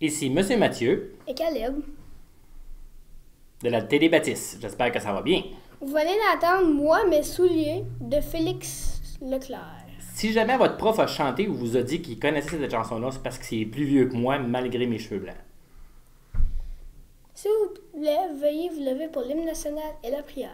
Ici Monsieur Mathieu et Caleb. de la Télé Baptiste. J'espère que ça va bien. Vous venez d'entendre Moi, mes souliers de Félix Leclerc. Si jamais votre prof a chanté ou vous a dit qu'il connaissait cette chanson-là, c'est parce qu'il est plus vieux que moi, malgré mes cheveux blancs. S'il vous plaît, veuillez vous lever pour l'hymne national et la prière.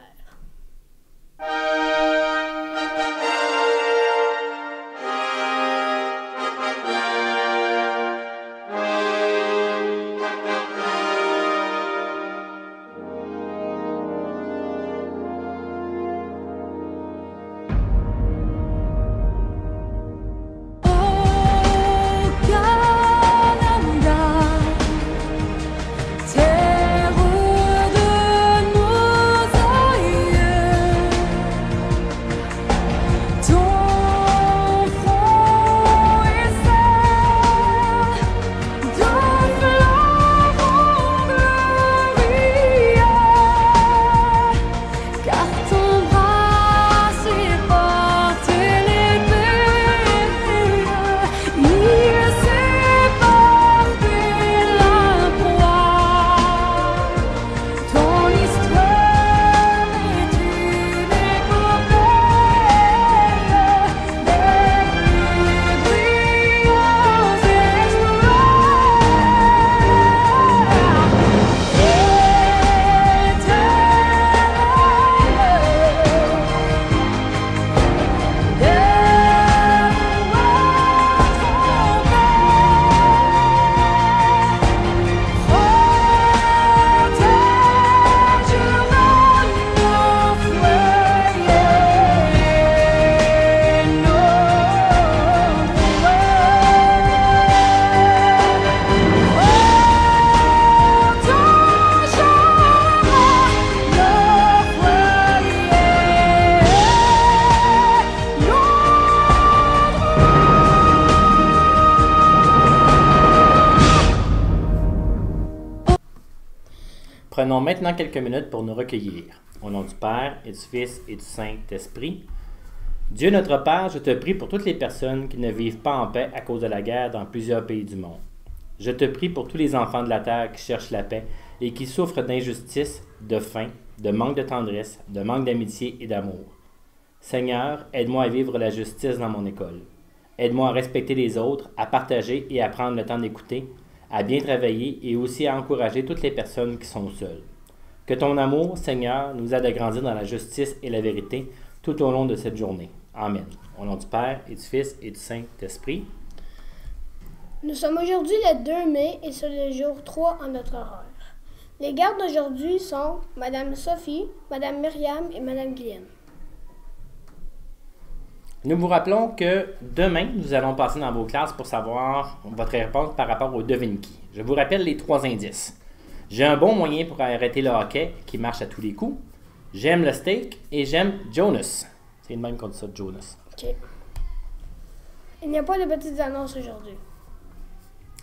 Prenons maintenant quelques minutes pour nous recueillir. Au nom du Père et du Fils et du Saint-Esprit. Dieu notre Père, je te prie pour toutes les personnes qui ne vivent pas en paix à cause de la guerre dans plusieurs pays du monde. Je te prie pour tous les enfants de la terre qui cherchent la paix et qui souffrent d'injustice, de faim, de manque de tendresse, de manque d'amitié et d'amour. Seigneur, aide-moi à vivre la justice dans mon école. Aide-moi à respecter les autres, à partager et à prendre le temps d'écouter, à bien travailler et aussi à encourager toutes les personnes qui sont seules. Que ton amour, Seigneur, nous aide à grandir dans la justice et la vérité tout au long de cette journée. Amen. Au nom du Père et du Fils et du Saint-Esprit. Nous sommes aujourd'hui le 2 mai et c'est le jour 3 en notre horaire. Les gardes d'aujourd'hui sont Madame Sophie, Madame Myriam et Madame Guylaine. Nous vous rappelons que demain, nous allons passer dans vos classes pour savoir votre réponse par rapport au devine qui. Je vous rappelle les trois indices. J'ai un bon moyen pour arrêter le hockey qui marche à tous les coups. J'aime le steak et j'aime Jonas. C'est le même qu'on dit ça, Jonas. OK. Il n'y a pas de petites annonces aujourd'hui.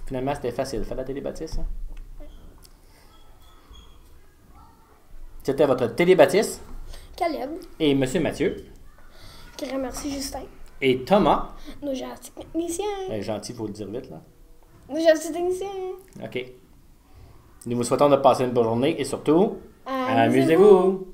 Finalement, c'était facile. Fais la télé Baptiste. hein? C'était votre télé Baptiste Caleb, et Monsieur Mathieu? Qui remercie Justin, et Thomas. nos gentils techniciens. Eh, gentil, faut le dire vite là. Nos gentils techniciens. OK. Nous vous souhaitons de passer une bonne journée et surtout, Amusez-vous. amusez-vous.